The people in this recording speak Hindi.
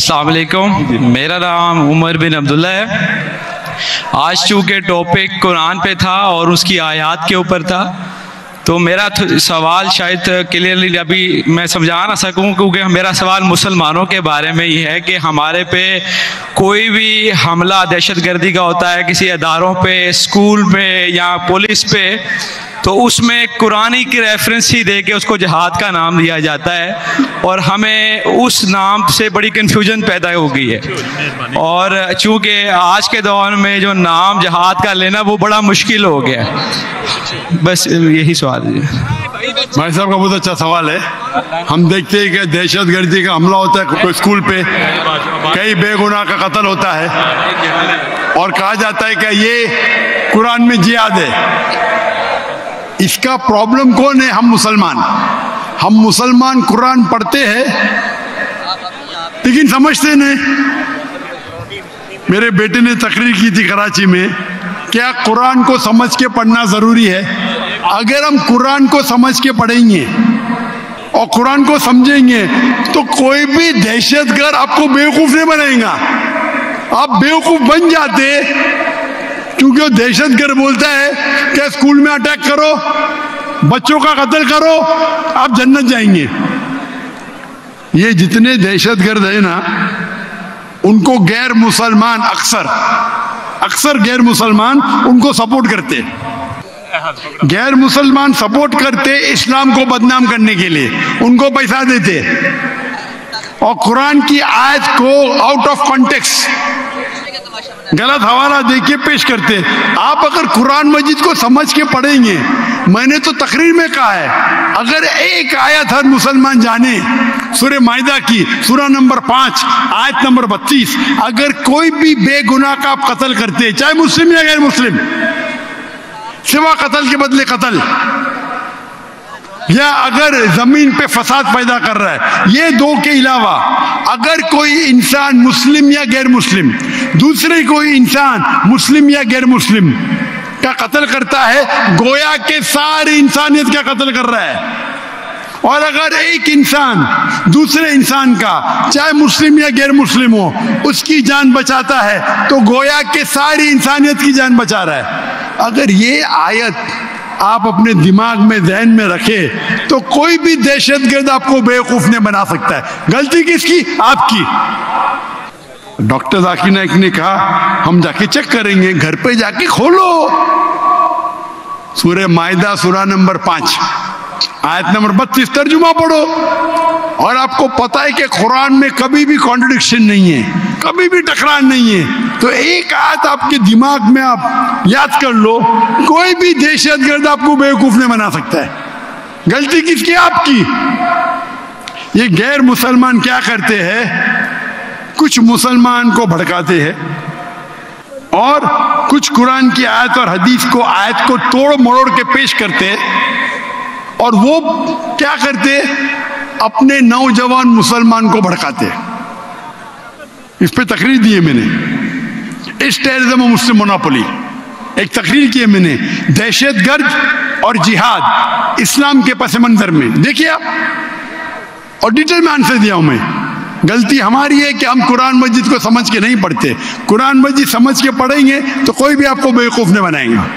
अस्सलाम वालेकुम। मेरा नाम उमर बिन अब्दुल्ला है। आज चूँकि टॉपिक कुरान पे था और उसकी आयात के ऊपर था तो मेरा सवाल शायद क्लियरली अभी मैं समझा ना सकूँ, क्योंकि मेरा सवाल मुसलमानों के बारे में ही है कि हमारे पे कोई भी हमला दहशत गर्दी का होता है, किसी अदारों पे, स्कूल पे या पुलिस पे तो उसमें कुरानी की रेफरेंस ही दे के उसको जहाद का नाम दिया जाता है और हमें उस नाम से बड़ी कन्फ्यूज़न पैदा हो गई है। और चूँकि आज के दौर में जो नाम जहाद का लेना वो बड़ा मुश्किल हो गया बस यही सवाल है। भाई साहब का बहुत अच्छा सवाल है। हम देखते हैं कि दहशत गर्दी का हमला होता है कोई स्कूल पे। कई बेगुनाह का कत्ल होता है। और कहा जाता है कि ये कुरान में जियाद है। इसका प्रॉब्लम कौन है? हम मुसलमान। हम मुसलमान कुरान पढ़ते हैं, लेकिन समझते नहीं। मेरे बेटे ने तकरीर की थी कराची में। क्या कुरान को समझ के पढ़ना ज़रूरी है? अगर हम कुरान को समझ के पढ़ेंगे और कुरान को समझेंगे तो कोई भी दहशतगर्द आपको बेवकूफ़ नहीं बनाएगा। आप बेवकूफ़ बन जाते, क्योंकि वो दहशतगर्द बोलता है कि स्कूल में अटैक करो, बच्चों का कत्ल करो, आप जन्नत जाएँगे। ये जितने दहशतगर्द है ना, उनको गैर मुसलमान अक्सर अक्सर गैर मुसलमान उनको सपोर्ट करते गैर मुसलमान सपोर्ट करते इस्लाम को बदनाम करने के लिए, उनको पैसा देते और कुरान की आयत को आउट ऑफ़ कॉन्टेक्स्ट गलत हवाला दे के पेश करते। आप अगर कुरान मजिद को समझ के पढ़ेंगे, मैंने तो तकरीर में कहा है, अगर एक आयत हर मुसलमान जाने सूर्य मायदा की सूरा नंबर पाँच, आयत नंबर बत्तीस, अगर कोई भी बेगुनाह का आप कत्ल करते हैं चाहे मुस्लिम या गैर मुस्लिम, सिवा कत्ल के बदले कत्ल, या अगर ज़मीन पे फसाद पैदा कर रहा है, ये दो के अलावा, अगर कोई इंसान मुस्लिम या गैर मुस्लिम दूसरे कोई इंसान, मुस्लिम या गैर मुस्लिम का कत्ल करता है? गोया के सारी इंसानियत का कत्ल कर रहा है? और अगर एक इंसान दूसरे इंसान का, चाहे मुस्लिम या गैर मुस्लिम हो, उसकी जान बचाता है तो गोया के सारी इंसानियत की जान बचा रहा है। अगर ये आयत आप अपने दिमाग में, जहन में रखे तो कोई भी दहशतगर्द आपको बेवकूफ़ नहीं बना सकता है। गलती किसकी? आपकी। डॉक्टर जाकिर नाइक ने कहा, हम जाके चेक करेंगे, घर पे जाके खोलो। सूर्य मायदा सूरा नंबर पाँच। आयत नंबर बत्तीस, तर्जुमा पढ़ो। और आपको पता है कि कुरान में कभी भी कॉन्ट्रडिक्शन नहीं है, कभी भी टकरार नहीं है। तो एक आयत आपके दिमाग में आप याद कर लो, कोई भी दहशत गर्द आपको बेवकूफ़ नहीं बना सकता है। गलती किसकी? आपकी। ये गैर मुसलमान क्या करते हैं? कुछ मुसलमान को भड़काते हैं और कुछ कुरान की आयत और हदीस को, आयत को तोड़ मरोड़ के पेश करते हैं। और वो क्या करते अपने नौजवान मुसलमान को भड़काते इस पे तकरीर दी है मैंने। इस टेररिज्म मुस्लिम मोनोपोली। एक तकरीर की है मैंने। दहशत गर्द और जिहाद। इस्लाम के पस मंजर में। देखिए आप। और डिटेल में आंसर दिया हूँ मैं। गलती हमारी है कि हम कुरान मस्जिद को समझ के नहीं पढ़ते। कुरान मस्जिद समझ के पढ़ेंगे तो कोई भी आपको बेवकूफ़ नहीं बनाएगा।